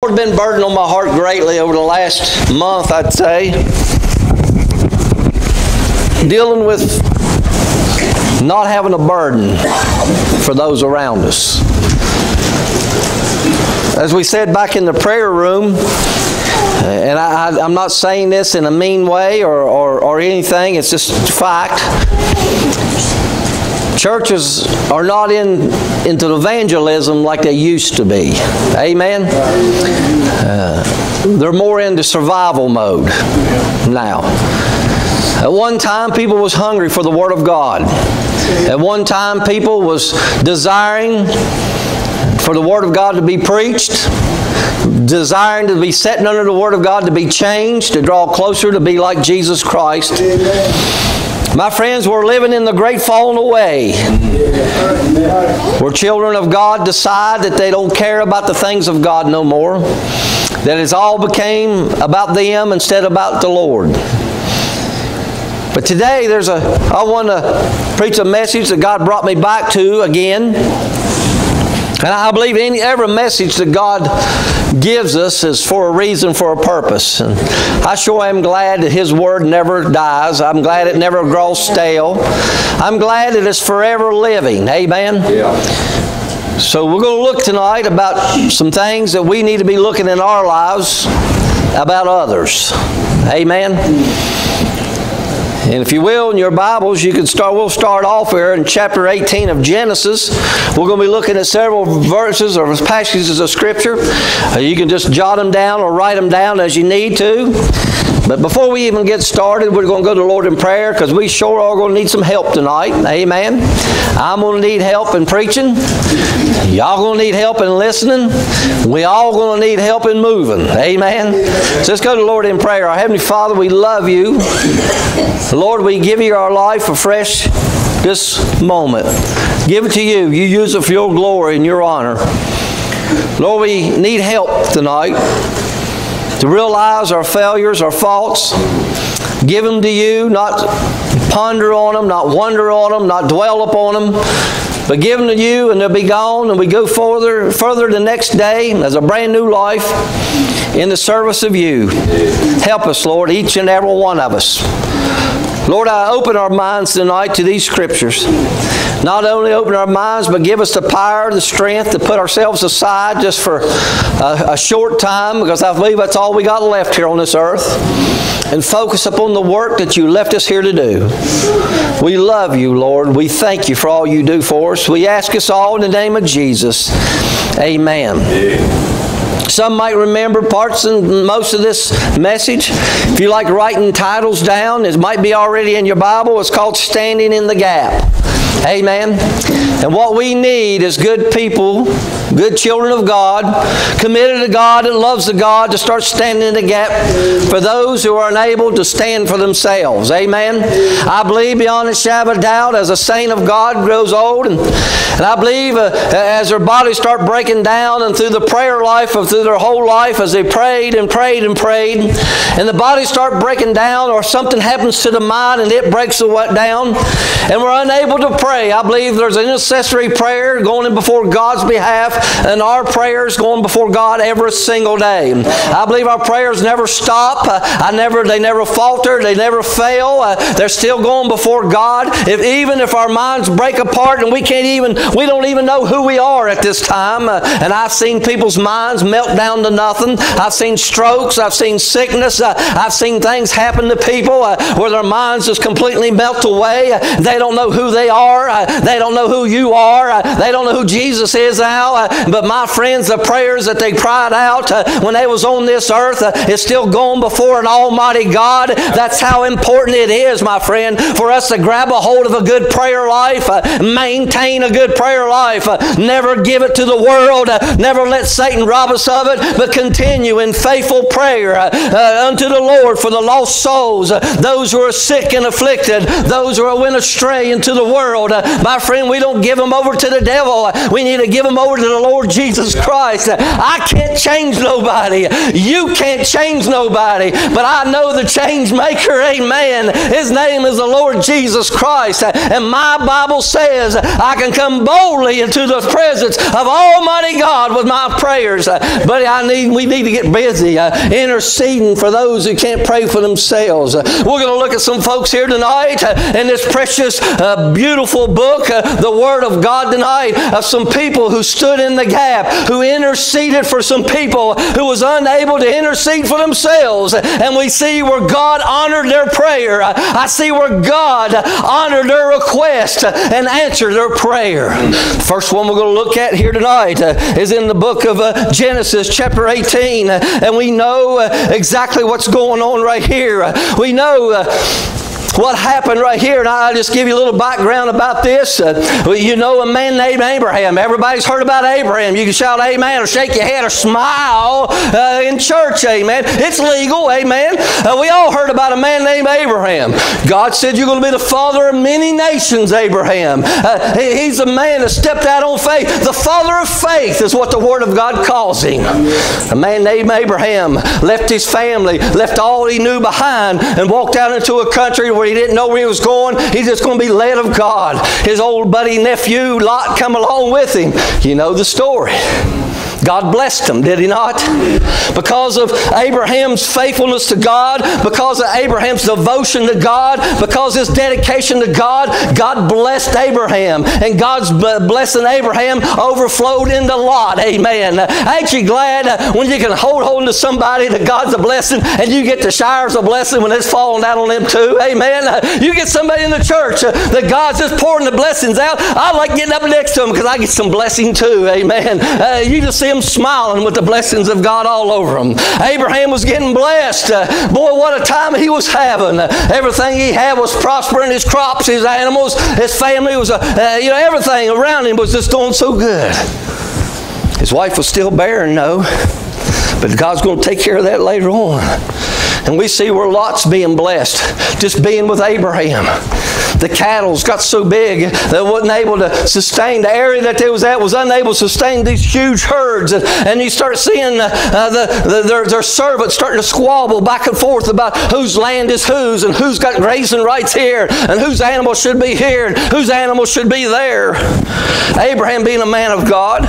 Lord been burdened on my heart greatly over the last month, I'd say. Dealing with not having a burden for those around us. As we said back in the prayer room, and I, am not saying this in a mean way or, or, or anything, it's just fact. Churches are not in into evangelism like they used to be. Amen. Uh, they're more into survival mode now. At one time, people was hungry for the Word of God. At one time, people was desiring for the Word of God to be preached, desiring to be set under the Word of God to be changed, to draw closer to be like Jesus Christ. My friends, we're living in the great falling away. Where children of God decide that they don't care about the things of God no more. That it's all became about them instead of about the Lord. But today there's a I want to preach a message that God brought me back to again. And I believe any every message that God gives us is for a reason, for a purpose. And I sure am glad that His Word never dies. I'm glad it never grows stale. I'm glad it is forever living. Amen. Yeah. So we're going to look tonight about some things that we need to be looking in our lives about others. Amen. And if you will, in your Bibles, you can start, we'll start off here in chapter 18 of Genesis. We're going to be looking at several verses or passages of Scripture. Uh, you can just jot them down or write them down as you need to. But before we even get started, we're going to go to the Lord in prayer because we sure are going to need some help tonight. Amen. I'm going to need help in preaching. Y'all going to need help in listening. We all going to need help in moving. Amen. So let's go to the Lord in prayer. Our Heavenly Father, we love you. Lord, we give you our life afresh this moment. Give it to you. You use it for your glory and your honor. Lord, we need help tonight to realize our failures, our faults, give them to you, not ponder on them, not wonder on them, not dwell upon them, but give them to you and they'll be gone and we go further further the next day as a brand new life in the service of you. Help us, Lord, each and every one of us. Lord, I open our minds tonight to these scriptures. Not only open our minds, but give us the power, the strength to put ourselves aside just for a, a short time, because I believe that's all we got left here on this earth, and focus upon the work that you left us here to do. We love you, Lord. We thank you for all you do for us. We ask us all in the name of Jesus. Amen. Amen. Some might remember parts and most of this message. If you like writing titles down, it might be already in your Bible. It's called Standing in the Gap. Amen. And what we need is good people, good children of God, committed to God and loves the God to start standing in the gap for those who are unable to stand for themselves. Amen. I believe beyond a shadow of doubt as a saint of God grows old and, and I believe uh, as their bodies start breaking down and through the prayer life of through their whole life as they prayed and prayed and prayed and the body start breaking down or something happens to the mind and it breaks down and we're unable to pray. I believe there's an intercessory prayer going in before God's behalf, and our prayers going before God every single day. I believe our prayers never stop. I never, they never falter. They never fail. Uh, they're still going before God. If even if our minds break apart and we can't even, we don't even know who we are at this time. Uh, and I've seen people's minds melt down to nothing. I've seen strokes. I've seen sickness. Uh, I've seen things happen to people uh, where their minds just completely melt away. Uh, they don't know who they are are. Uh, they don't know who you are. Uh, they don't know who Jesus is now. Uh, but my friends, the prayers that they cried out when they was on this earth is still going before an almighty God. That's how important it is, my friend, for us to grab a hold of a good prayer life, maintain a good prayer life, never give it to the world, never let Satan rob us of it, but continue in faithful prayer uh, uh, unto the Lord for the lost souls, uh, those who are sick and afflicted, those who are went astray into the world, world. Uh, my friend, we don't give them over to the devil. We need to give them over to the Lord Jesus Christ. I can't change nobody. You can't change nobody. But I know the change maker. Amen. His name is the Lord Jesus Christ. And my Bible says I can come boldly into the presence of Almighty God with my prayers. Buddy, I need, we need to get busy uh, interceding for those who can't pray for themselves. Uh, we're going to look at some folks here tonight uh, in this precious, uh, beautiful book, uh, the Word of God tonight, of some people who stood in the gap, who interceded for some people who was unable to intercede for themselves. And we see where God honored their prayer. I see where God honored their request and answered their prayer. First one we're going to look at here tonight is in the book of uh, Genesis, chapter 18. Uh, and we know uh, exactly what's going on right here. We know uh, what happened right here, and I'll just give you a little background about this. Uh, you know a man named Abraham. Everybody's heard about Abraham. You can shout amen or shake your head or smile uh, in church, amen. It's legal, amen. Uh, we all heard about a man named Abraham. God said, You're going to be the father of many nations, Abraham. Uh, he, he's a man that stepped out on faith. The father of faith is what the Word of God calls him. A man named Abraham left his family, left all he knew behind, and walked out into a country where he didn't know where he was going. He's just going to be led of God. His old buddy nephew Lot come along with him. You know the story. God blessed him, did he not? Because of Abraham's faithfulness to God, because of Abraham's devotion to God, because his dedication to God, God blessed Abraham. And God's blessing Abraham overflowed into Lot. Amen. Ain't you glad when you can hold on to somebody that God's a blessing and you get the showers of blessing when it's falling down on them too? Amen. You get somebody in the church that God's just pouring the blessings out. I like getting up next to them because I get some blessing too. Amen. Uh, you just see them smiling with the blessings of God all over them. Abraham was getting blessed. Uh, boy, what a time he was having. Uh, everything he had was prospering. His crops, his animals, his family was, uh, uh, you know, everything around him was just doing so good. His wife was still barren, though. But God's going to take care of that later on. And we see where Lot's being blessed, just being with Abraham. The cattle's got so big they wasn't able to sustain the area that they was at was unable to sustain these huge herds. And, and you start seeing uh, the, the, their, their servants starting to squabble back and forth about whose land is whose and who's got grazing rights here and whose animal should be here and whose animal should be there. Abraham being a man of God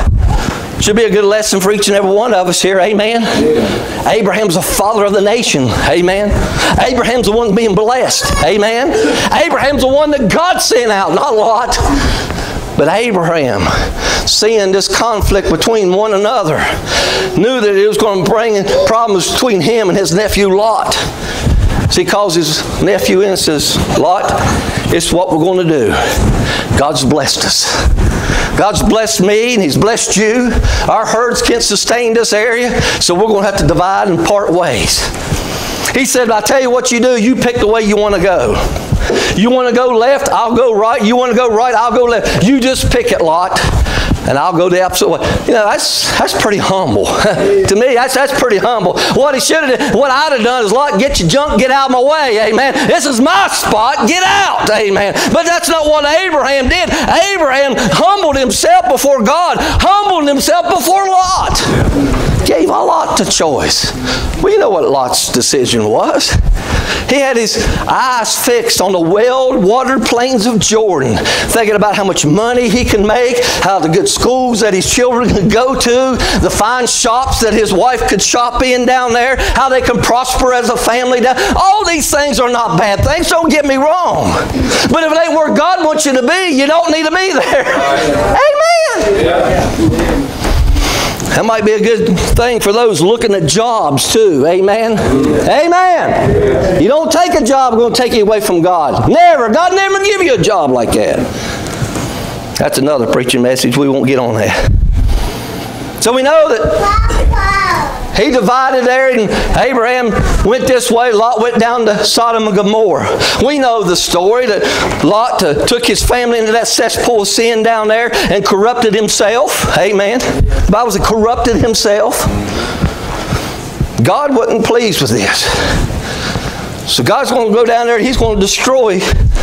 should be a good lesson for each and every one of us here. Amen. Yeah. Abraham's a father of the nation. Amen. Abraham's the one being blessed. Amen. Abraham's the one that God sent out, not Lot. But Abraham, seeing this conflict between one another, knew that it was going to bring problems between him and his nephew Lot. So he calls his nephew in and says, Lot, it's what we're going to do. God's blessed us. God's blessed me and He's blessed you. Our herds can't sustain this area, so we're going to have to divide and part ways. He said, I tell you what you do, you pick the way you want to go. You want to go left, I'll go right. You want to go right, I'll go left. You just pick it, Lot and I'll go the opposite way. You know, that's that's pretty humble. to me, that's that's pretty humble. What he should have done, what I'd have done is like get your junk, get out of my way, amen. This is my spot, get out, amen. But that's not what Abraham did. Abraham humbled himself before God, humbled himself before Lot gave a Lot to choice. We know what Lot's decision was. He had his eyes fixed on the well-watered plains of Jordan, thinking about how much money he can make, how the good schools that his children could go to, the fine shops that his wife could shop in down there, how they can prosper as a family. Down. All these things are not bad things, don't get me wrong. But if it ain't where God wants you to be, you don't need to be there. Amen. Yeah. That might be a good thing for those looking at jobs too. Amen. Amen. You don't take a job going to take you away from God. Never. God never give you a job like that. That's another preaching message. We won't get on that. So we know that he divided there, and Abraham went this way. Lot went down to Sodom and Gomorrah. We know the story that Lot took his family into that cesspool of sin down there and corrupted himself. Amen. The Bible said corrupted himself. God wasn't pleased with this. So God's going to go down there and He's going to destroy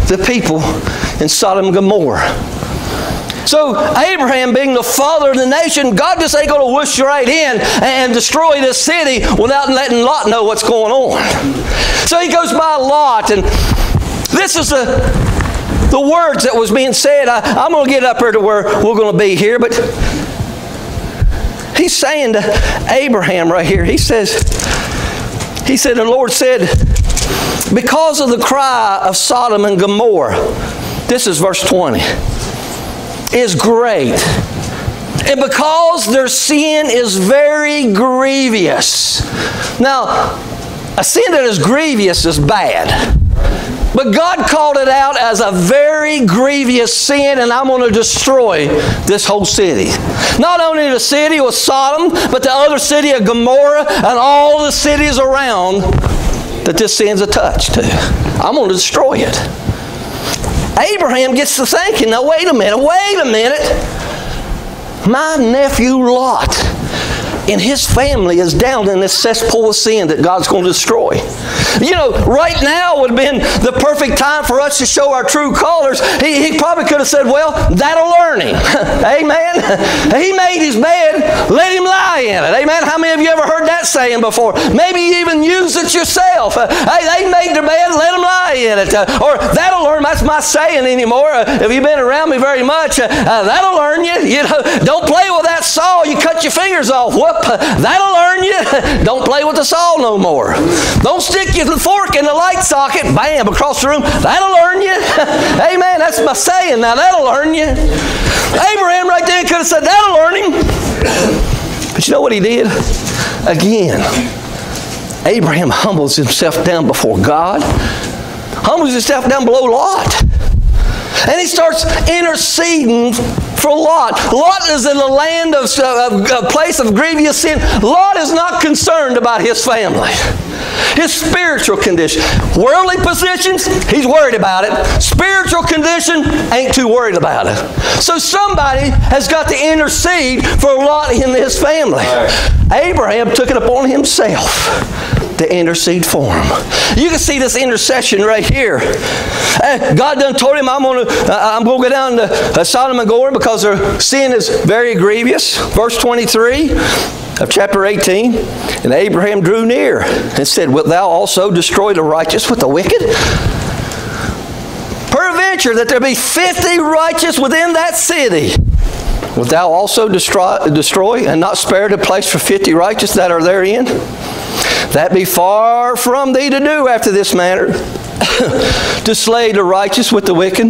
the people in Sodom and Gomorrah. So, Abraham being the father of the nation, God just ain't going to whoosh right in and destroy this city without letting Lot know what's going on. So he goes by Lot, and this is the, the words that was being said. I, I'm going to get up here to where we're going to be here, but he's saying to Abraham right here, he says, he said, the Lord said, because of the cry of Sodom and Gomorrah, this is verse 20, is great. And because their sin is very grievous. Now, a sin that is grievous is bad. But God called it out as a very grievous sin, and I'm going to destroy this whole city. Not only the city of Sodom, but the other city of Gomorrah and all the cities around that this sin's attached to. I'm going to destroy it. Abraham gets to thinking, now wait a minute, wait a minute. My nephew Lot and his family is down in this cesspool of sin that God's going to destroy. You know, right now would have been the perfect time for us to show our true colors. He, he probably could have said, Well, that'll learn him. Amen. He made his bed, let him lie in it. Amen. How many of you ever heard that saying before? Maybe you even use it yourself. hey, they made their bed, let them lie in it. Uh, or that'll learn. That's my saying anymore. Uh, if you've been around me very much, uh, that'll learn you. You know, don't play with that saw. You cut your fingers off. Whoop That'll learn you. Don't play with the saw no more. Don't stick your fork in the light socket, bam, across the room. That'll learn you. Amen. That's my saying now. That'll learn you. Abraham right there could have said, That'll learn him. But you know what he did? Again, Abraham humbles himself down before God, humbles himself down below Lot. And he starts interceding for Lot. Lot is in the land of a place of grievous sin. Lot is not concerned about his family. His spiritual condition. Worldly positions, he's worried about it. Spiritual condition, ain't too worried about it. So somebody has got to intercede for Lot in his family. Abraham took it upon himself to intercede for him. You can see this intercession right here. Eh, God done told him, I'm going to uh, I'm to go down to uh, Sodom and Gomorrah because their sin is very grievous. Verse 23 of chapter 18. And Abraham drew near and said, Wilt thou also destroy the righteous with the wicked? Peradventure that there be 50 righteous within that city. Wilt thou also destroy, destroy and not spare the place for 50 righteous that are therein? That be far from thee to do after this manner, to slay the righteous with the wicked,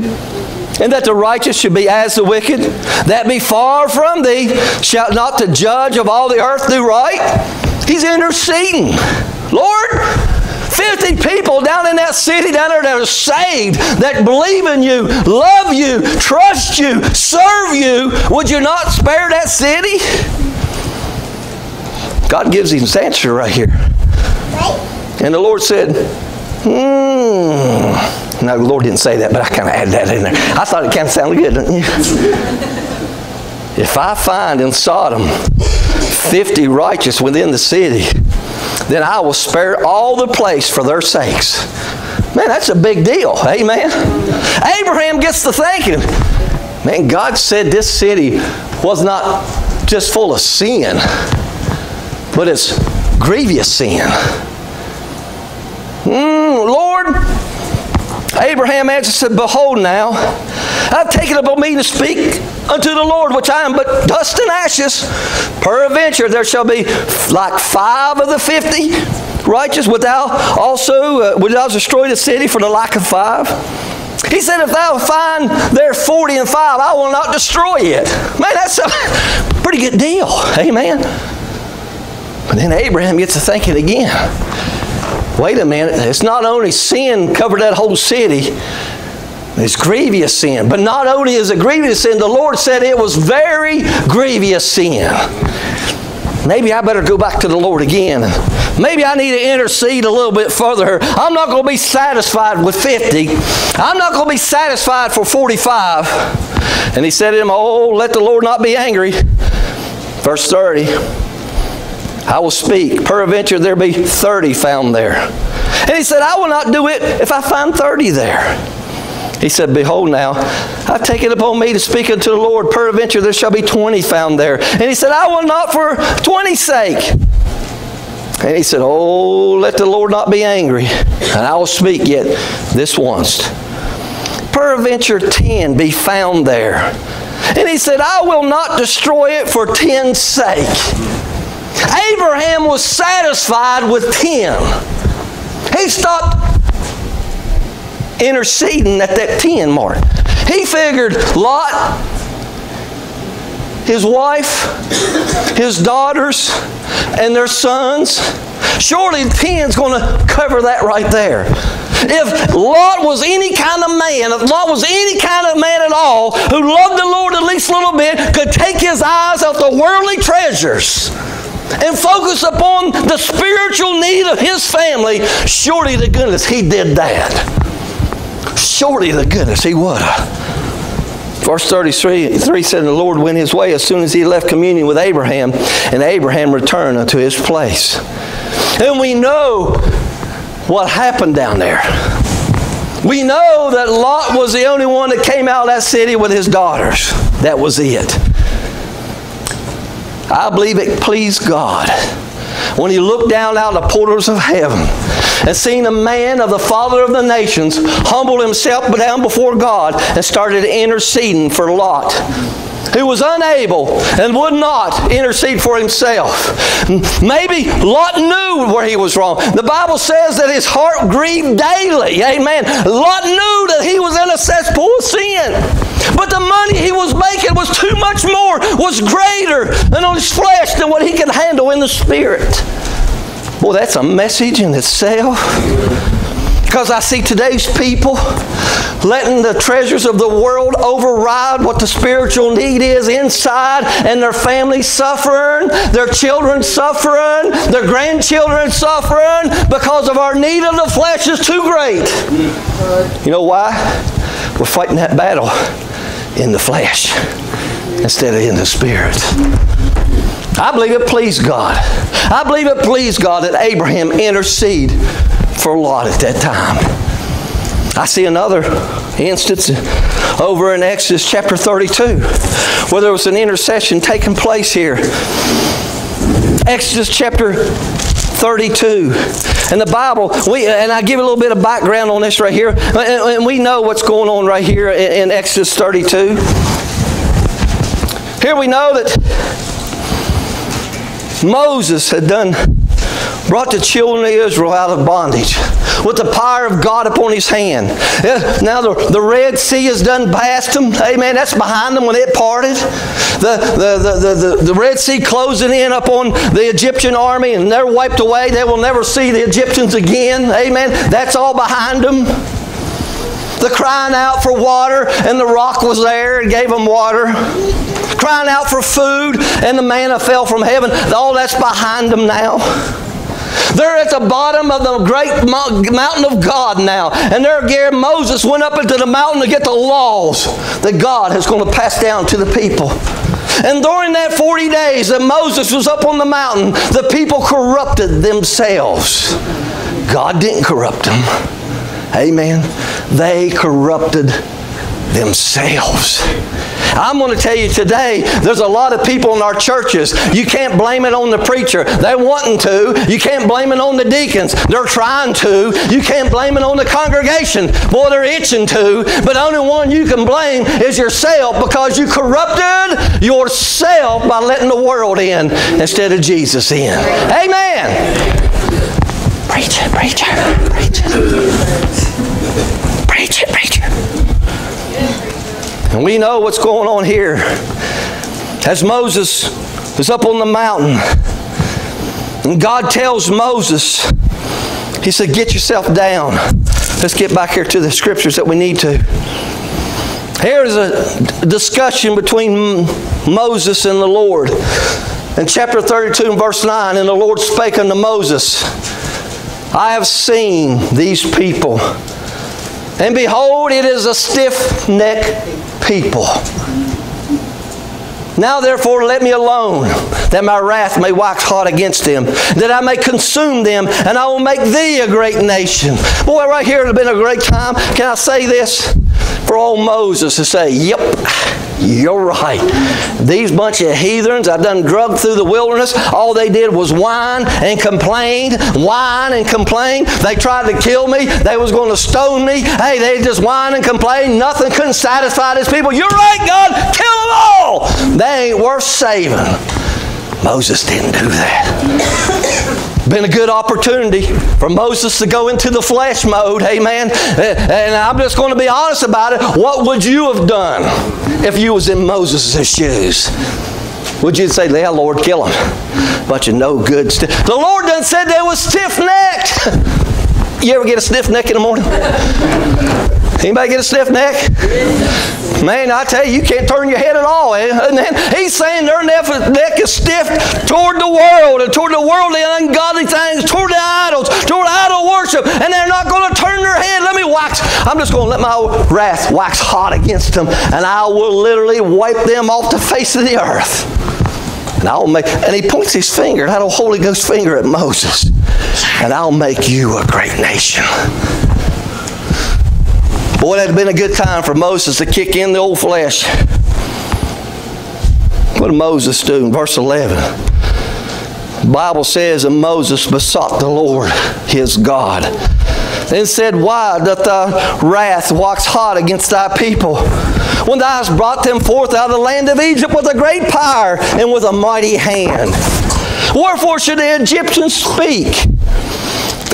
and that the righteous should be as the wicked. That be far from thee. Shalt not the judge of all the earth do right? He's interceding. Lord, 50 people down in that city down there that are saved, that believe in you, love you, trust you, serve you. Would you not spare that city? God gives his answer right here. And the Lord said, hmm. No, the Lord didn't say that, but I kind of added that in there. I thought it kind of sounded good, didn't you? if I find in Sodom 50 righteous within the city, then I will spare all the place for their sakes. Man, that's a big deal. Amen. Abraham gets to thinking, man, God said this city was not just full of sin, but it's grievous sin. Mm, Lord, Abraham answered said, Behold now, I've taken upon me to speak unto the Lord, which I am but dust and ashes. Peradventure there shall be like five of the fifty righteous, without also uh, would destroy the city for the lack of five? He said, If thou find there 40 and 5, I will not destroy it. Man, that's a pretty good deal. Amen. But then Abraham gets to thinking again. Wait a minute, it's not only sin covered that whole city, it's grievous sin. But not only is it grievous sin, the Lord said it was very grievous sin. Maybe I better go back to the Lord again. Maybe I need to intercede a little bit further. I'm not going to be satisfied with 50. I'm not going to be satisfied for 45. And he said to him, Oh, let the Lord not be angry. Verse 30. I will speak. Peradventure there be 30 found there. And he said, I will not do it if I find 30 there. He said, Behold now, I've taken upon me to speak unto the Lord. Peradventure there shall be 20 found there. And he said, I will not for 20's sake. And he said, Oh, let the Lord not be angry, and I will speak yet this once. Peradventure 10 be found there. And he said, I will not destroy it for ten's sake. Abraham was satisfied with ten. He stopped interceding at that 10 mark. He figured Lot, his wife, his daughters, and their sons, surely 10's going to cover that right there. If Lot was any kind of man, if Lot was any kind of man at all who loved the Lord at least a little bit, could take his eyes off the worldly treasures and focus upon the spiritual need of his family, surely to goodness he did that. Surely to goodness he would. Verse 33 3 said, The Lord went his way as soon as he left communion with Abraham, and Abraham returned unto his place. And we know what happened down there. We know that Lot was the only one that came out of that city with his daughters. That was it. I believe it pleased God when he looked down out of the portals of heaven and seen a man of the father of the nations humble himself down before God and started interceding for Lot who was unable and would not intercede for himself. Maybe Lot knew where he was wrong. The Bible says that his heart grieved daily. Amen. Lot knew that he was in a cesspool of sin. But the money he was making was too much more, was greater than on his flesh than what he could handle in the spirit. Boy, that's a message in itself. Because I see today's people letting the treasures of the world override what the spiritual need is inside, and their families suffering, their children suffering, their grandchildren suffering because of our need of the flesh is too great. You know why? We're fighting that battle in the flesh instead of in the spirit. I believe it pleased God. I believe it pleased God that Abraham intercede for a Lot at that time. I see another instance over in Exodus chapter 32 where there was an intercession taking place here. Exodus chapter 32. And the Bible, we, and I give a little bit of background on this right here, and, we know what's going on right here in, in Exodus 32. Here we know that Moses had done brought the children of Israel out of bondage with the power of God upon his hand. Now the, the Red Sea has done past them. Amen. That's behind them when it parted. The, the, the, the, the Red Sea closing in upon the Egyptian army and they're wiped away. They will never see the Egyptians again. Amen. That's all behind them. The crying out for water and the rock was there and gave them water crying out for food, and the manna fell from heaven. All that's behind them now. They're at the bottom of the great mountain of God now. And there again, Moses went up into the mountain to get the laws that God is going to pass down to the people. And during that 40 days that Moses was up on the mountain, the people corrupted themselves. God didn't corrupt them. Amen. They corrupted themselves. I'm going to tell you today, there's a lot of people in our churches. You can't blame it on the preacher. They're wanting to. You can't blame it on the deacons. They're trying to. You can't blame it on the congregation. Boy, they're itching to. But only one you can blame is yourself because you corrupted yourself by letting the world in instead of Jesus in. Amen. Preach it, preach And we know what's going on here. As Moses is up on the mountain, and God tells Moses, He said, Get yourself down. Let's get back here to the scriptures that we need to. Here is a discussion between Moses and the Lord. In chapter 32 and verse 9, and the Lord spake unto Moses, I have seen these people, and behold, it is a stiff neck people. Now, therefore, let me alone, that my wrath may wax hot against them, that I may consume them, and I will make thee a great nation. Boy, right here would have been a great time. Can I say this? For old Moses to say, Yep, You're right. These bunch of heathens, I've done drugged through the wilderness. All they did was whine and complain, whine and complain. They tried to kill me. They was going to stone me. Hey, they just whine and complain. Nothing couldn't satisfy these people. You're right, God. Kill them all. They ain't worth saving. Moses didn't do that been a good opportunity for Moses to go into the flesh mode, amen. Eh, and I'm just going to be honest about it. What would you have done if you was in Moses' shoes? Would you say, yeah, Lord, kill him? Bunch of no good stuff. The Lord done said they was stiff-necked. you ever get a stiff neck in the morning? Anybody get a stiff neck? Man, I tell you, you can't turn your head at all. Eh? And then he's saying their neck is stiff toward the world and toward the worldly and ungodly things, toward the idols, toward idol worship, and they're not going to turn their head. Let me wax. I'm just going to let my wrath wax hot against them, and I will literally wipe them off the face of the earth. And I'll make, and he points his finger, that old Holy Ghost finger at Moses, and I'll make you a great nation. Boy, that had been a good time for Moses to kick in the old flesh. What did Moses do in verse 11? The Bible says, And Moses besought the Lord his God and said, Why doth thy wrath wax hot against thy people? When thou hast brought them forth out of the land of Egypt with a great power and with a mighty hand. Wherefore should the Egyptians speak?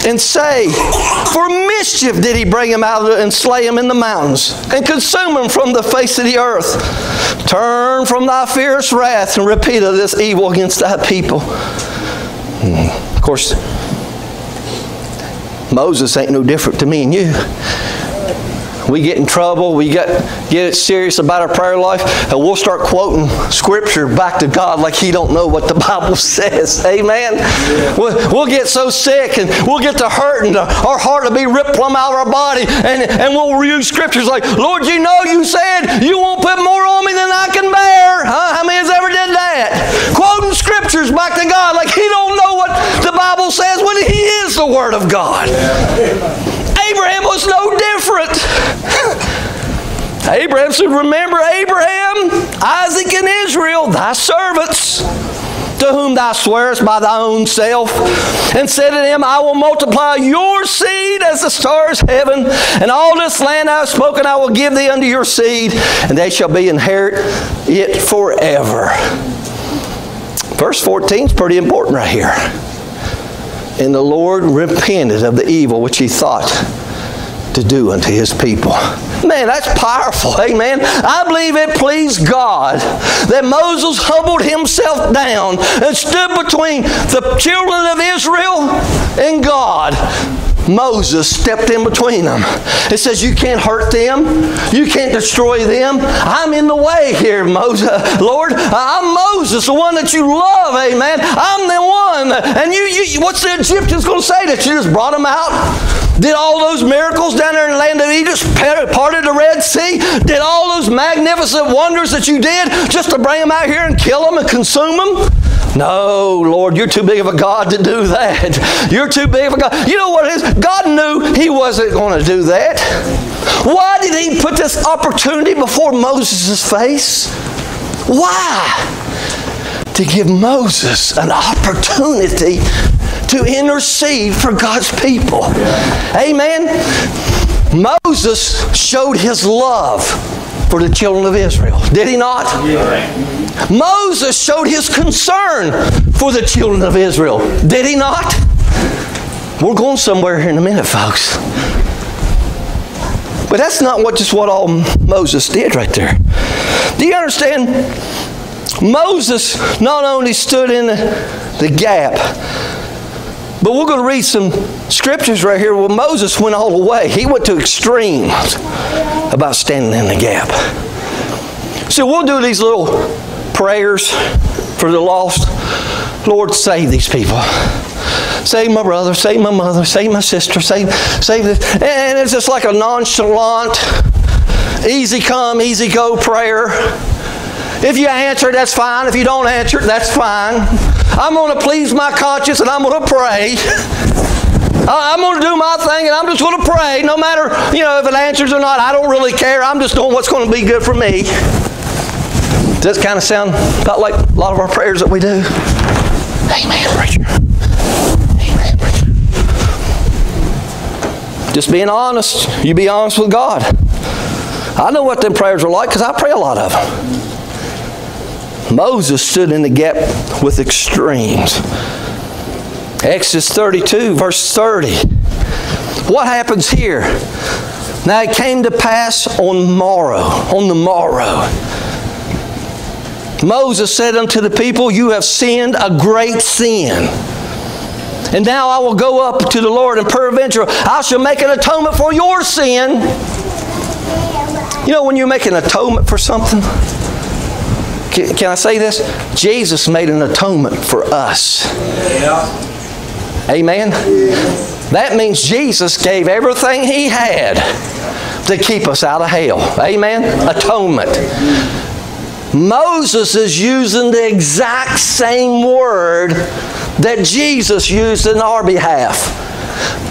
And say, For mischief did he bring him out and slay him in the mountains, and consume him from the face of the earth. Turn from thy fierce wrath and repeat of this evil against thy people. Hmm. Of course, Moses ain't no different to me and you we get in trouble, we get, get serious about our prayer life, and we'll start quoting scripture back to God like he don't know what the Bible says. Amen? We'll, we'll get so sick and we'll get to hurt and our heart will be ripped plumb out of our body and, and we'll use scriptures like, Lord, you know you said you won't put more on me than I can bear. Huh? How many has ever did that? Quoting scriptures back to God like he don't know what the Bible says when he is the Word of God. Abraham was no different. Abraham said, Remember Abraham, Isaac, and Israel, thy servants, to whom thou swearest by thy own self, and said to them, I will multiply your seed as the stars heaven, and all this land I have spoken I will give thee unto your seed, and they shall be inherit it forever. Verse 14 is pretty important right here. And the Lord repented of the evil which he thought to do unto his people. Man, that's powerful. Amen. I believe it pleased God that Moses humbled himself down and stood between the children of Israel and God. Moses stepped in between them. It says, You can't hurt them. You can't destroy them. I'm in the way here, Moses. Lord, I'm Moses, the one that you love, amen. I'm the one. And you, you what's the Egyptians going to say that you just brought them out? Did all those miracles down there in the land of Egypt, parted the Red Sea? Did all those magnificent wonders that you did just to bring them out here and kill them and consume them? No, Lord, you're too big of a God to do that. You're too big of a God. You know what it is? God knew He wasn't going to do that. Why did He put this opportunity before Moses' face? Why? To give Moses an opportunity to intercede for God's people. Amen. Moses showed his love for the children of Israel. Did he not? Yeah. Moses showed his concern for the children of Israel. Did he not? We're going somewhere here in a minute, folks. But that's not what just what all Moses did right there. Do you understand? Moses not only stood in the gap, but we're going to read some scriptures right here where Moses went all the way. He went to extremes about standing in the gap. So we'll do these little prayers for the lost. Lord, save these people. Save my brother, save my mother, save my sister, save, save this. And it's just like a nonchalant, easy come, easy go prayer. If you answer, that's fine. If you don't answer, that's fine. I'm going to please my conscience and I'm going to pray. I'm going to do my thing and I'm just going to pray. No matter, you know, if it answers or not, I don't really care. I'm just doing what's going to be good for me. Does this kind of sound about like a lot of our prayers that we do? Amen, preacher. Amen, preacher. Just being honest. You be honest with God. I know what them prayers are like because I pray a lot of them. Moses stood in the gap with extremes. Exodus 32, verse 30. What happens here? Now it came to pass on morrow, on the morrow. Moses said unto the people, You have sinned a great sin. And now I will go up to the Lord, and peradventure I shall make an atonement for your sin. You know, when you make an atonement for something, can, can I say this? Jesus made an atonement for us. Yeah. Amen? That means Jesus gave everything He had to keep us out of hell. Amen? Atonement. Moses is using the exact same word that Jesus used in our behalf.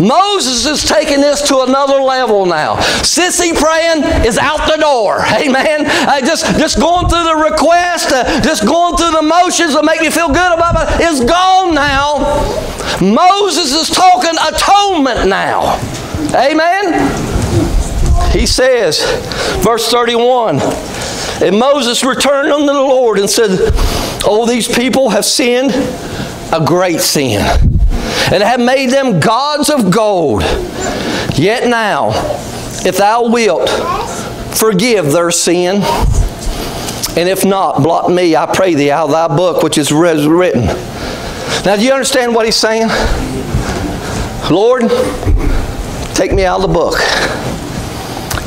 Moses is taking this to another level now. Sissy praying is out the door. Amen. Uh, just, just going through the request, uh, just going through the motions that make me feel good about it is gone now. Moses is talking atonement now. Amen. He says, verse 31, and Moses returned unto the Lord and said, Oh, these people have sinned a great sin and have made them gods of gold. Yet now, if thou wilt, forgive their sin. And if not, blot me, I pray thee, out of thy book which is written. Now, do you understand what he's saying? Lord, take me out of the book.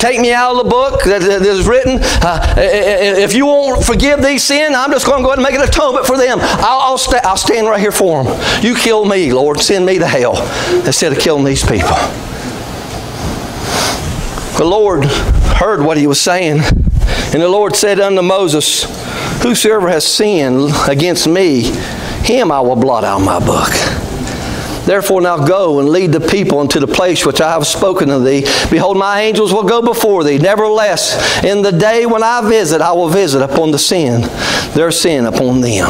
Take me out of the book that is written. Uh, if you won't forgive these sins, I'm just going to go ahead and make an atonement for them. I'll, I'll, sta- I'll stand right here for them. You kill me, Lord. Send me to hell instead of killing these people. The Lord heard what he was saying. And the Lord said unto Moses, Whosoever has sinned against me, him I will blot out of my book. Therefore, now go and lead the people into the place which I have spoken to thee. Behold, my angels will go before thee. Nevertheless, in the day when I visit, I will visit upon the sin, their sin upon them.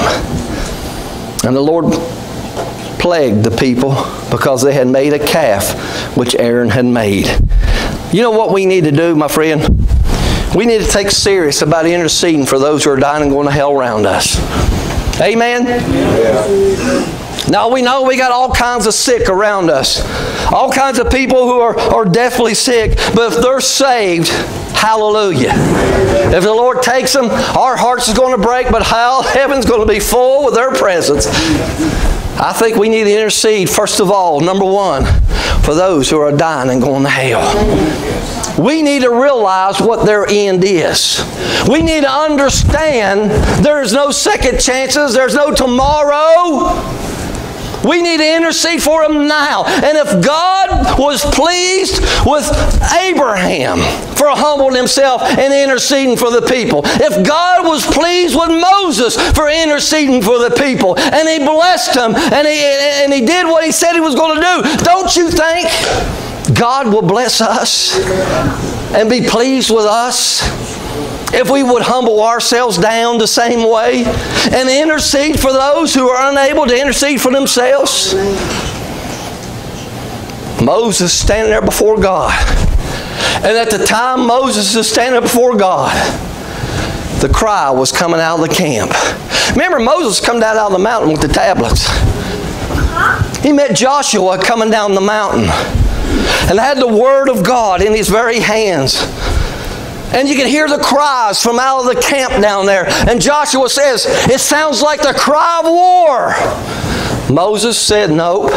And the Lord plagued the people because they had made a calf which Aaron had made. You know what we need to do, my friend? We need to take serious about interceding for those who are dying and going to hell around us. Amen? Yeah. Now we know we got all kinds of sick around us. All kinds of people who are, are deathly sick, but if they're saved, hallelujah. If the Lord takes them, our hearts is going to break, but hell, heaven's going to be full with their presence. I think we need to intercede, first of all, number one, for those who are dying and going to hell. We need to realize what their end is. We need to understand there's no second chances, there's no tomorrow. We need to intercede for them now. And if God was pleased with Abraham for humbling himself and interceding for the people, if God was pleased with Moses for interceding for the people, and he blessed him and he, and he did what he said he was going to do, don't you think God will bless us and be pleased with us? If we would humble ourselves down the same way and intercede for those who are unable to intercede for themselves. Moses standing there before God. And at the time Moses is standing before God, the cry was coming out of the camp. Remember, Moses come down out of the mountain with the tablets. He met Joshua coming down the mountain and had the Word of God in his very hands. And you can hear the cries from out of the camp down there. And Joshua says, It sounds like the cry of war. Moses said, Nope.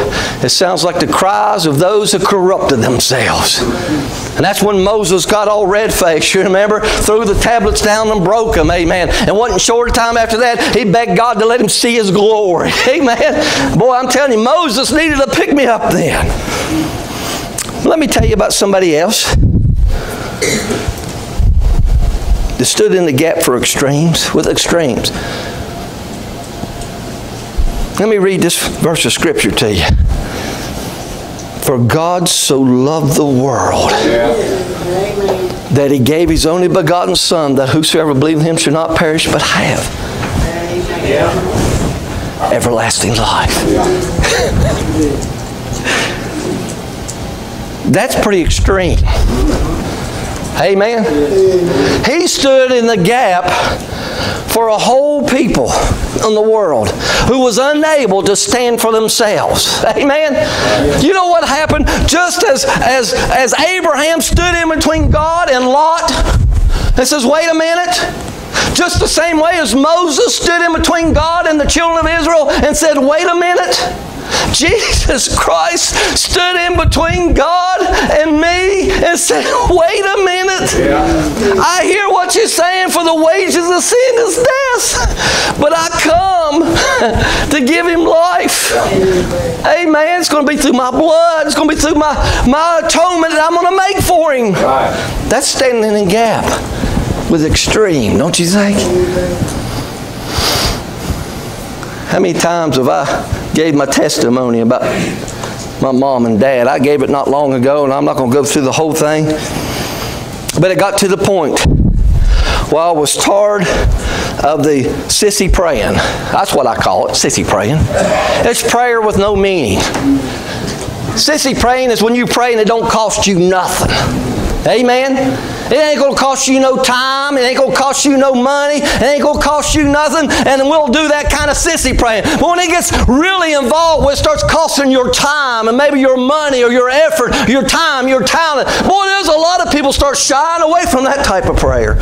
It sounds like the cries of those who corrupted themselves. And that's when Moses got all red faced. You remember? Threw the tablets down and broke them. Amen. And wasn't short time after that, he begged God to let him see his glory. Amen. Boy, I'm telling you, Moses needed to pick me up then. Let me tell you about somebody else that stood in the gap for extremes, with extremes. Let me read this verse of Scripture to you. For God so loved the world that he gave his only begotten Son, that whosoever believes in him should not perish but have everlasting life. That's pretty extreme. Amen. He stood in the gap for a whole people in the world who was unable to stand for themselves. Amen. You know what happened? Just as as as Abraham stood in between God and Lot and says, "Wait a minute." Just the same way as Moses stood in between God and the children of Israel and said, Wait a minute. Jesus Christ stood in between God and me and said, Wait a minute. Yeah. I hear what you're saying, for the wages of sin is death. But I come to give him life. Amen. It's going to be through my blood, it's going to be through my, my atonement that I'm going to make for him. Right. That's standing in the gap with extreme, don't you think? How many times have I gave my testimony about my mom and dad? I gave it not long ago, and I'm not going to go through the whole thing. But it got to the point where I was tired of the sissy praying. That's what I call it, sissy praying. It's prayer with no meaning. Sissy praying is when you pray and it don't cost you nothing. Amen? It ain't going to cost you no time. It ain't going to cost you no money. It ain't going to cost you nothing. And we'll do that kind of sissy praying. But when it gets really involved, when it starts costing your time and maybe your money or your effort, your time, your talent, boy, there's a lot of people start shying away from that type of prayer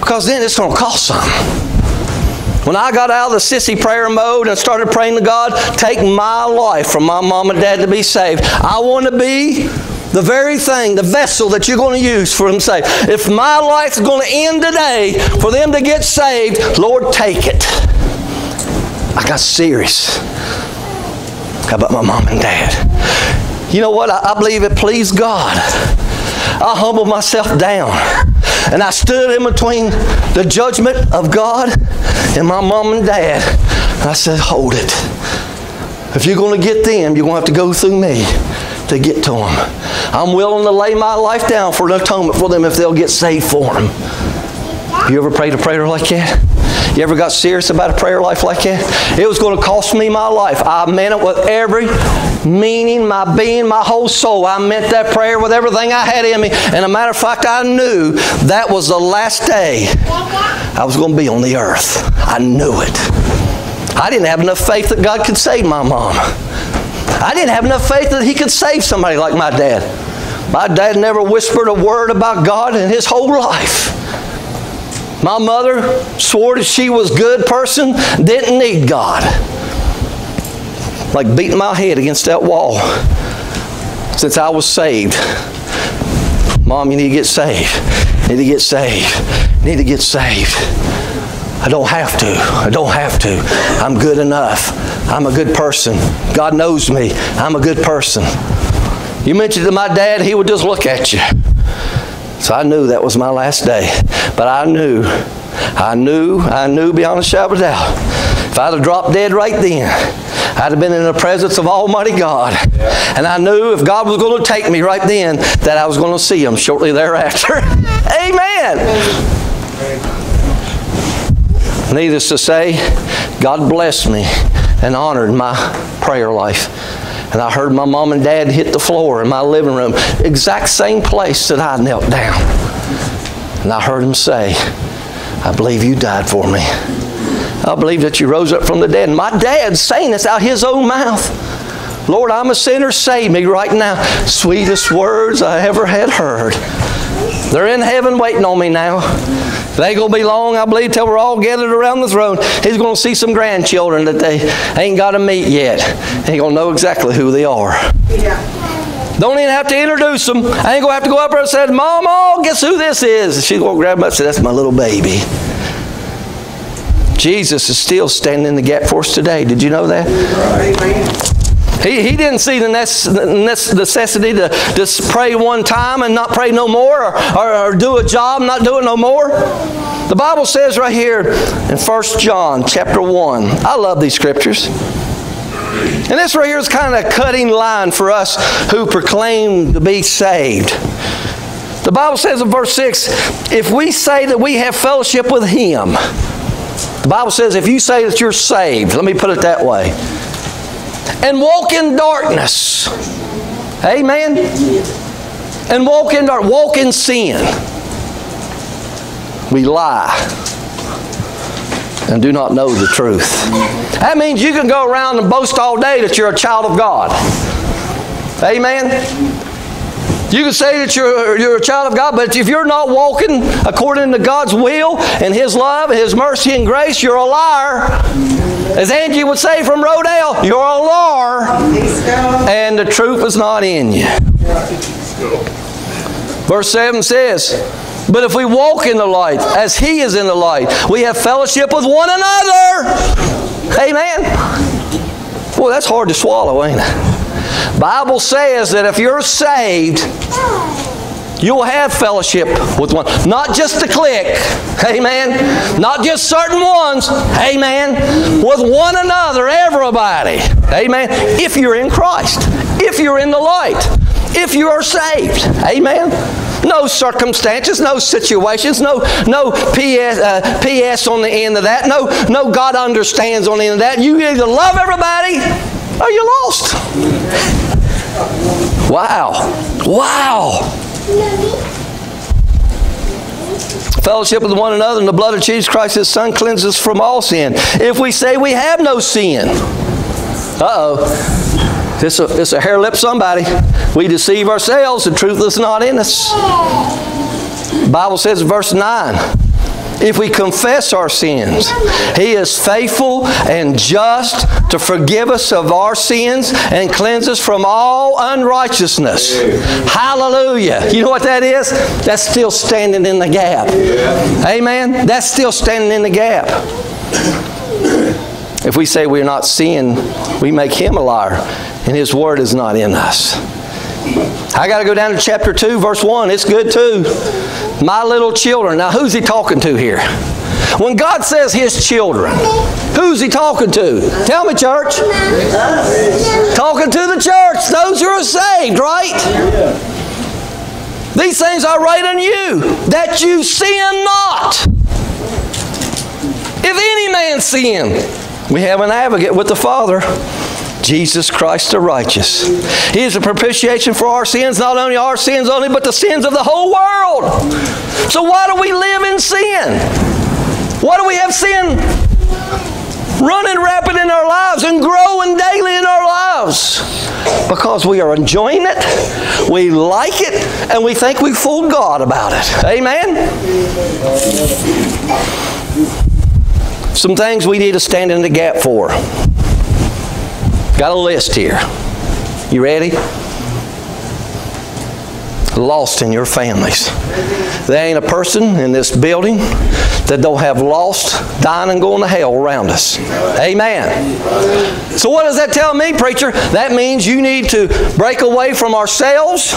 because then it's going to cost something. When I got out of the sissy prayer mode and started praying to God, take my life from my mom and dad to be saved. I want to be the very thing, the vessel that you're going to use for them to save. If my life is going to end today for them to get saved, Lord, take it. I got serious. How about my mom and dad? You know what? I, I believe it pleased God. I humbled myself down. And I stood in between the judgment of God and my mom and dad. And I said, Hold it. If you're going to get them, you're going to have to go through me to get to them. I'm willing to lay my life down for an atonement for them if they'll get saved for them. You ever prayed a prayer like that? You ever got serious about a prayer life like that? It was going to cost me my life. I meant it with every meaning, my being, my whole soul. I meant that prayer with everything I had in me. And a matter of fact, I knew that was the last day I was going to be on the earth. I knew it. I didn't have enough faith that God could save my mom. I didn't have enough faith that he could save somebody like my dad. My dad never whispered a word about God in his whole life. My mother swore that she was a good person, didn't need God. Like beating my head against that wall since I was saved. Mom, you need to get saved. You need to get saved. You need to get saved. I don't have to. I don't have to. I'm good enough. I'm a good person. God knows me. I'm a good person. You mentioned to my dad, he would just look at you. So I knew that was my last day. But I knew, I knew, I knew beyond a shadow of a doubt. If I'd have dropped dead right then, I'd have been in the presence of Almighty God. And I knew if God was going to take me right then, that I was going to see Him shortly thereafter. Amen. Needless to say, God blessed me and honored my prayer life. And I heard my mom and dad hit the floor in my living room, exact same place that I knelt down. And I heard them say, I believe you died for me. I believe that you rose up from the dead. And my dad's saying this out his own mouth. Lord, I'm a sinner. Save me right now. Sweetest words I ever had heard. They're in heaven waiting on me now. It ain't going to be long, I believe, till we're all gathered around the throne. He's going to see some grandchildren that they ain't got to meet yet. He's going to know exactly who they are. Yeah. Don't even have to introduce them. I ain't going to have to go up there and say, Mama, guess who this is? she's going to grab them and say, That's my little baby. Jesus is still standing in the gap for us today. Did you know that? Amen. He, he didn't see the necessity to just pray one time and not pray no more or, or, or do a job not do it no more. The Bible says right here in 1 John chapter 1. I love these scriptures. And this right here is kind of a cutting line for us who proclaim to be saved. The The Bible says in verse 6 if we say that we have fellowship with Him, the Bible says if you say that you're saved, let me put it that way, and walk in darkness, amen, and walk in dark, walk in sin, we lie and do not know the truth. That means you can go around and boast all day that you're a child of God. Amen. You can say that you're, you're a child of God, but if you're not walking according to God's will and His love and His mercy and grace, you're a liar. As Angie would say from Rhodell, you're a liar. And the truth is not in you. Verse 7 says, But if we walk in the light, as He is in the light, we have fellowship with one another. Amen. Well, that's hard to swallow, ain't it? Bible says that if you're saved, you'll have fellowship with one. Not just the clique, amen. Not just certain ones, amen. With one another, everybody, amen. If you're in Christ, if you're in the light, if you are saved, amen. No circumstances, no situations, no no PS, uh, PS on the end of that. No no God understands on the end of that. You either love everybody or you're lost. Wow. Wow. Fellowship with one another and the blood of Jesus Christ, His Son, cleanses from all sin. If we say we have no sin, uh oh. This a, this a hair lip somebody. We deceive ourselves, the truth is not in us. Bible says, verse 9 if we confess our sins. He is faithful and just to forgive us of our sins and cleanse us from all unrighteousness. Hallelujah. You know what that is? That's still standing in the gap. Amen? That's still standing in the gap. If we say we're not sin, we make him a liar, and his word is not in us. I got to go down to chapter 2, verse 1. It's good too. My little children. Now, who's he talking to here? When God says his children, who's he talking to? Tell me, church. Talking to the church, those who are saved, right? These things I write unto you, that you sin not. If any man sin, we have an advocate with the Father Jesus Christ the righteous. He is a propitiation for our sins, not only our sins only, but the sins of the whole world. So why do we live in sin? Why do we have sin running rapid in our lives and growing daily in our lives? Because we are enjoying it, we like it, and we think we fooled God about it. Amen? Some things we need to stand in the gap for. Got a list here. You ready? Lost in your families. There ain't a person in this building that don't have lost, dying, and going to hell around us. Amen. So, what does that tell me, preacher? That means you need to break away from ourselves,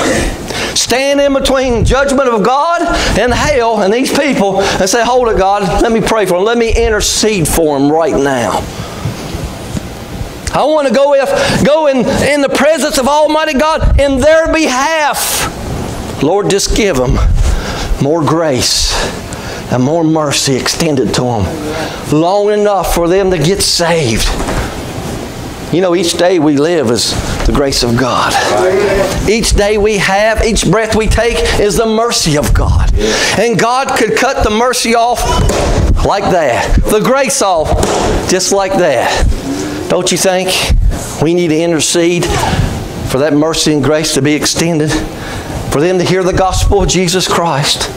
stand in between judgment of God and hell and these people, and say, Hold it, God, let me pray for them. Let me intercede for them right now. I want to go, if, go in, in the presence of Almighty God in their behalf. Lord, just give them more grace and more mercy extended to them long enough for them to get saved. You know, each day we live is the grace of God. Each day we have, each breath we take is the mercy of God. And God could cut the mercy off like that, the grace off just like that. Don't you think we need to intercede for that mercy and grace to be extended? For them to hear the gospel of Jesus Christ?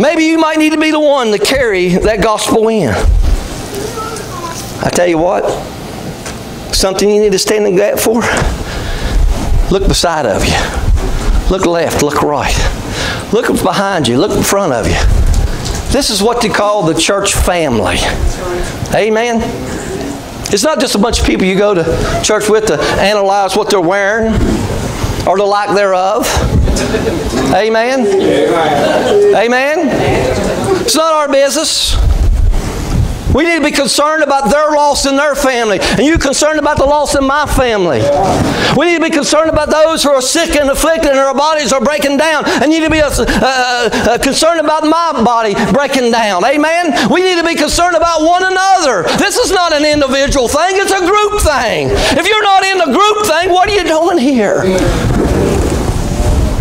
Maybe you might need to be the one to carry that gospel in. I tell you what, something you need to stand in gap for? Look beside of you. Look left, look right. Look behind you, look in front of you. This is what they call the church family. Amen. It's not just a bunch of people you go to church with to analyze what they're wearing or the lack thereof. Amen? Amen? It's not our business. We need to be concerned about their loss in their family. And you concerned about the loss in my family. We need to be concerned about those who are sick and afflicted and their bodies are breaking down. And you need to be uh, uh, uh, concerned about my body breaking down. Amen? We need to be concerned about one another. This is not an individual thing, it's a group thing. If you're not in the group thing, what are you doing here?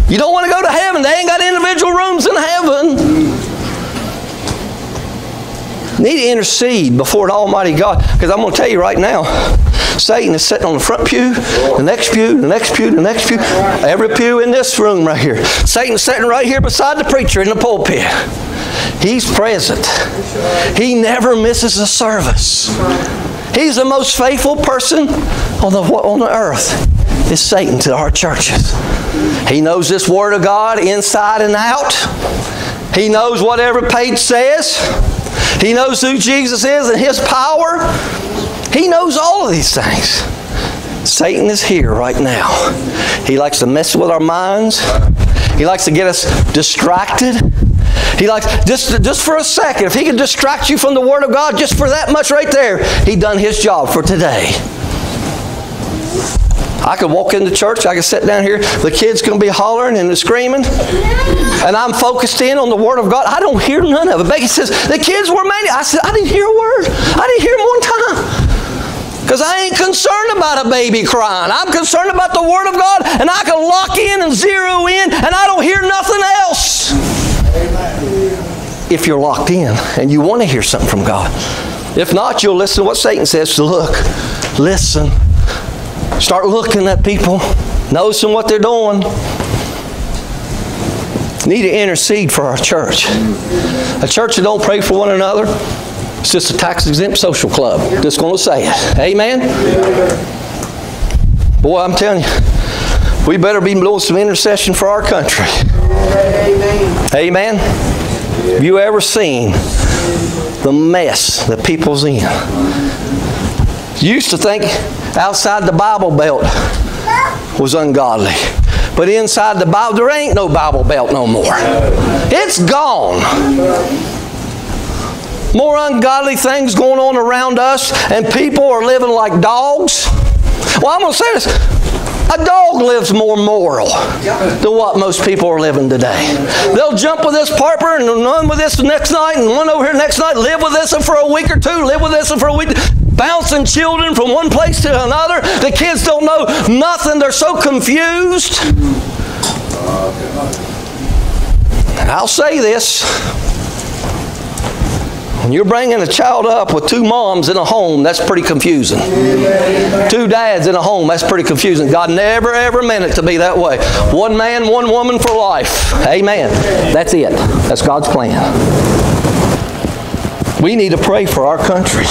You don't want to go to heaven. They ain't got individual rooms in heaven need to intercede before the Almighty God. Because I'm going to tell you right now, Satan is sitting on the front pew, the next pew, the next pew, the next pew, every pew in this room right here. Satan's sitting right here beside the preacher in the pulpit. He's present. He never misses a service. He's the most faithful person on the, on the earth is Satan to our churches. He knows this Word of God inside and out. He knows what every page says. He knows who Jesus is and His power. He knows all of these things. Satan is here right now. He likes to mess with our minds. He likes to get us distracted. He likes just just for a second. If he can distract you from the Word of God, just for that much right there, he done his job for today. I could walk into church, I could sit down here, the kids going to be hollering and screaming, and I'm focused in on the Word of God. I don't hear none of it. Becky says, The kids were mad. I said, I didn't hear a word. I didn't hear one time. Because I ain't concerned about a baby crying. I'm concerned about the Word of God, and I can lock in and zero in, and I don't hear nothing else. If you're locked in and you want to hear something from God. If not, you'll listen to what Satan says look, listen, Start looking at people, noticing what they're doing. Need to intercede for our church. A church that don't pray for one another, it's just a tax exempt social club. Just going to say it. Amen? Boy, I'm telling you, we better be doing some intercession for our country. Amen. Have you ever seen the mess that people's in? Used to think outside the Bible Belt was ungodly. But inside the Bible, there ain't no Bible Belt no more. It's gone. More ungodly things going on around us, and people are living like dogs. Well, I'm going to say this. A dog lives more moral than what most people are living today. They'll jump with this partner and run with this the next night and one over here next night, live with this for a week or two, live with this for a week bouncing children from one place to another. The kids don't know nothing, they're so confused. And I'll say this. When you're bringing a child up with two moms in a home, that's pretty confusing. Two dads in a home, that's pretty confusing. God never ever meant it to be that way. One man, one woman for life. Amen. That's it. That's God's plan. We need to pray for our country.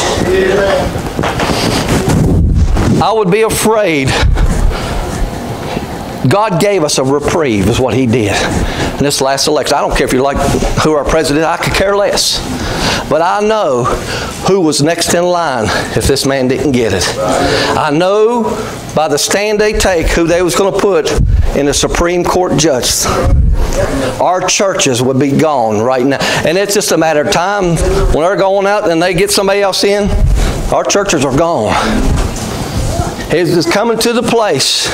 I would be afraid. God gave us a reprieve, is what He did in this last election. I don't care if you like who our president I could care less. But I know who was next in line if this man didn't get it. I know by the stand they take who they was going to put in the Supreme Court judge our churches would be gone right now. And it's just a matter of time when they're going out and they get somebody else in, our churches are gone. It's just coming to the place.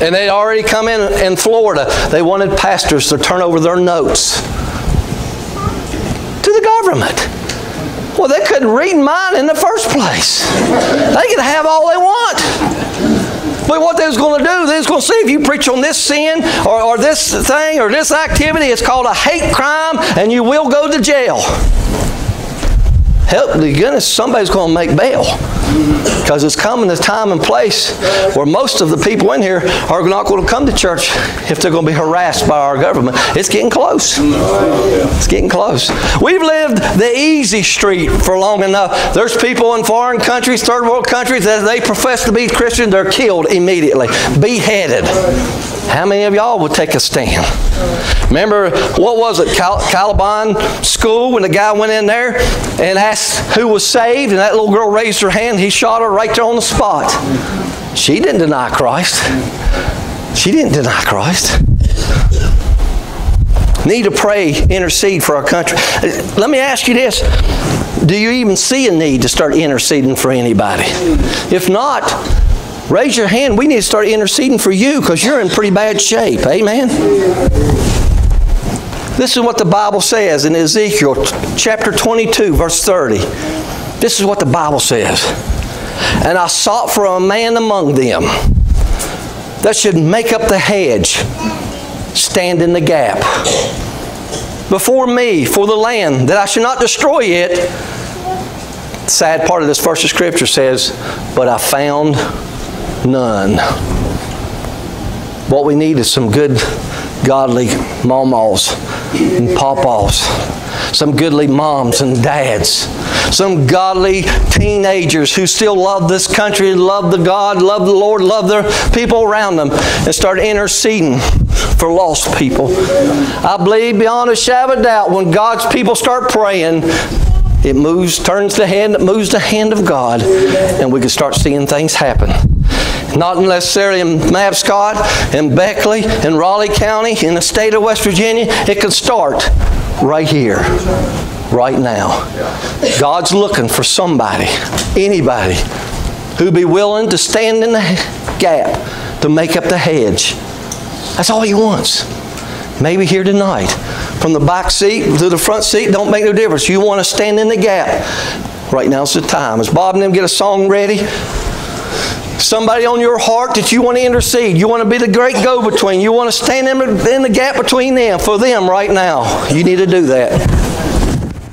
And they already come in in Florida. They wanted pastors to turn over their notes to the government. Well, they couldn't read mine in the first place. They can have all they want. But what they was going to do, they was going to see if you preach on this sin or, or this thing or this activity, it's called a hate crime, and you will go to jail. Help the goodness, somebody's going to make bail. Because it's coming a time and place where most of the people in here are not going to come to church if they're going to be harassed by our government. It's getting close. It's getting close. We've lived the easy street for long enough. There's people in foreign countries, third world countries, that they profess to be Christian, they're killed immediately, beheaded. How many of y'all would take a stand? Remember, what was it, Cal- Columbine School, when the guy went in there and asked who was saved, and that little girl raised her hand, he shot her right there on the spot. She didn't deny Christ. She didn't deny Christ. Need to pray, intercede for our country. Uh, let me ask you this. do you even see a need to start interceding for anybody? If not, raise your hand. We need to start interceding for you because you're in pretty bad shape. Amen. This is what the Bible says in Ezekiel chapter 22, verse 30. This is what the Bible says. And I sought for a man among them that should make up the hedge, stand in the gap before me for the land, that I should not destroy it. Sad part of this verse of Scripture says, But I found none. What we need is some good, godly mamas and pawpaws, some goodly moms and dads, some godly teenagers who still love this country, love the God, love the Lord, love their people around them, and start interceding for lost people. I believe beyond a shadow of a doubt when God's people start praying, it moves, turns the hand, moves the hand of God, and we can start seeing things happen. Not necessarily in Mabscott, in Beckley, in Raleigh County, in the state of West Virginia. It can start right here, right now. God's looking for somebody, anybody, who'd be willing to stand in the gap to make up the hedge. That's all He wants. Maybe here tonight. From the back seat to the front seat, don't make no difference. You want to stand in the gap. Right now's the time. Is Bob and them get a song ready, somebody on your heart that you want to intercede. You want to be the great go between. You want to stand in, in the gap between them for them right now. You need to do that.